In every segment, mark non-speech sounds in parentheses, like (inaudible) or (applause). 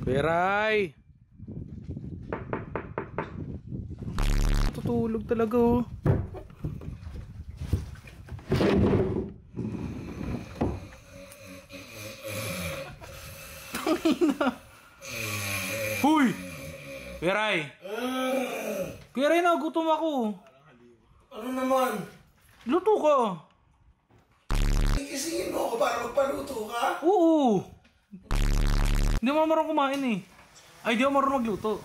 Beray! Tutulog talaga oh. Huy! Beray! Beray, nagutom ako. Ano naman? Luto ka. Igisingin mo ako para magpaluto ka? Oo. Hindi mo marunong kumain eh. Ay, di ako marunong magluto.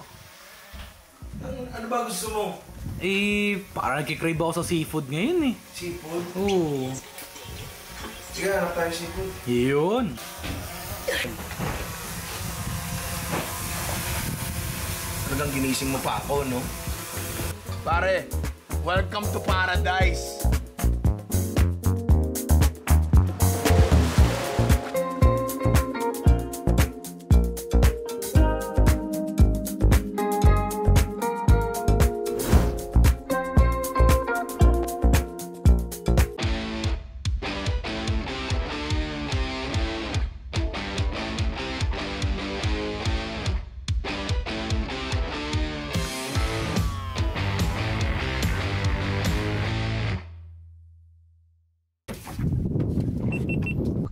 Ano, ano ba gusto mo? Eh, parang nagkikrave ako sa seafood ngayon eh. Seafood? Oo. Sige, hanap tayo seafood. Yun. Talagang ginising mo pa ako, no? Pare, welcome to paradise.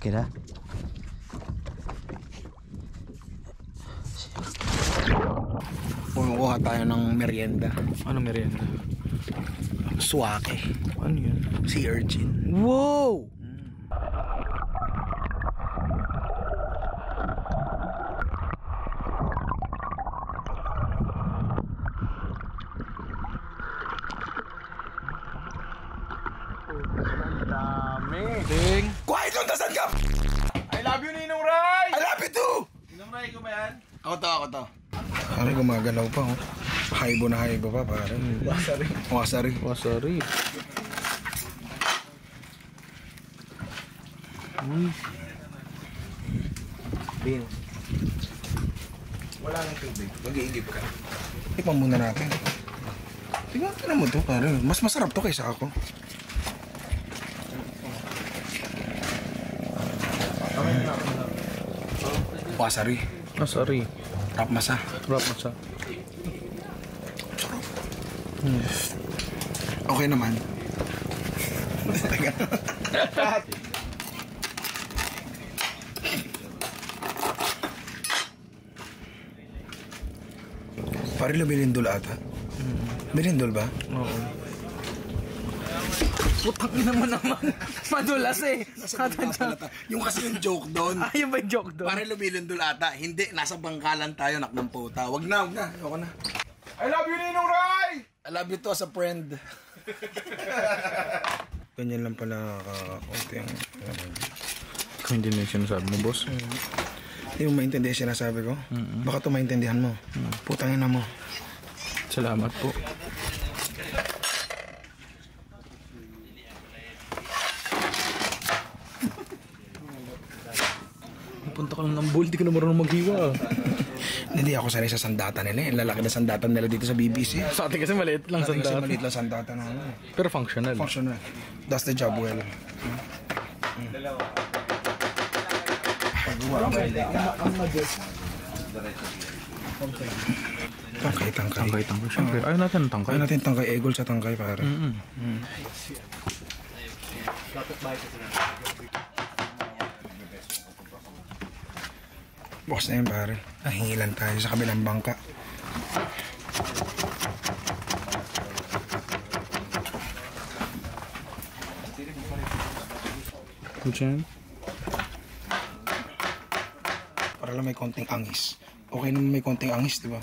Na? Kumukuha tayo ng merienda. Ano merienda? Suwake. Ano yun? Sea urchin. Wow! The ka! I love you, Ninong Ray! I love you too! Ninong Ray, ko ba yan? Ako to, ako to. Pare, gumagalaw pa, oh. Haibo na haibo pa, pare. Wasari. Wasari. Wasari. Uy. Bin. Wala nang tubig. Mag-iigib ka. Tikman muna natin. Tingnan tingnan mo to, pare. Mas masarap to kaysa ako. Wasari. Wasari. Rap masa. Rap mo sa. Okay naman. (laughs) Pare lumilindol ata. Milindol ba? Oo. Putang ina mo naman. (laughs) Madulas eh. Katadya. Yung kasi yung joke doon. Ba yung joke doon? Pare lumilindol ata. Hindi, nasa bangkalan tayo, nak ng puta. Wag na, wag na. Ayoko na. I love you, Ninong Ray! I love you to as a friend. (laughs) Ganyan lang pala ka-konti ang... Kung hindi na yung sinasabi mo, boss. Hindi mo maintindihan yung sinasabi ko? Baka ito maintindihan mo. Putang ina mo. Salamat po. Punta ka lang ng bowl, di ka na marunong maghiwa. Hindi ako sanay sa sandata nila. eh. Lalaki na sandatan nila dito sa BBC. Sa atin kasi maliit lang Kasi sandata. maliit lang sandata na ano. eh. Pero functional. Functional. Does the job well. Tangkay, tangkay. Tangkay, tangkay. Siyempre, ayaw natin ng tangkay. Kaya natin tangkay, egol sa tangkay, pare. Mm. Boss na yun, pare. Nahingilan tayo sa kabilang bangka. Diyan. Para lang may konting angis. Okay naman may konting angis, di ba?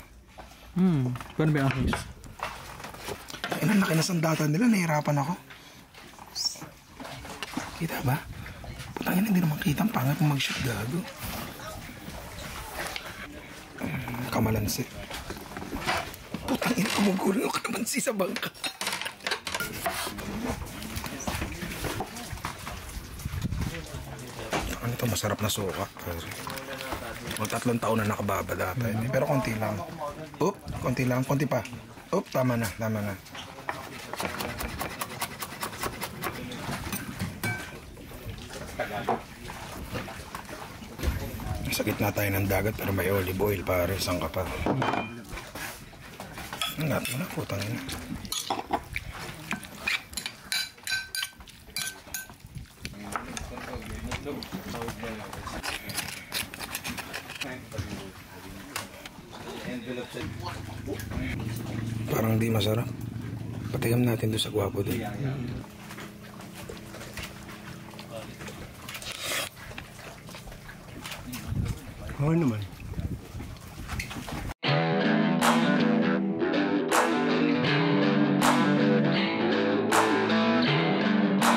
Hmm, paano ba yung ahis? Ay, ang laki na sandata nila, nahihirapan ako. Kita ba? Putangin, hindi naman kita. Ang pangit kung mag-shoot gago. Mm, Kamalansi. Putangin, kumugulo ka naman si sa bangka. Ano to, masarap na suka. O tatlong taon na nakababa data. eh. Pero konti lang. Oop, konti lang, konti pa. Oop, tama na, tama na. Sa gitna tayo ng dagat pero may olive oil pare, isang kapal. Ang natin na, putang ina. Parang di masarap. Patigam natin doon sa gwapo din. Oo naman.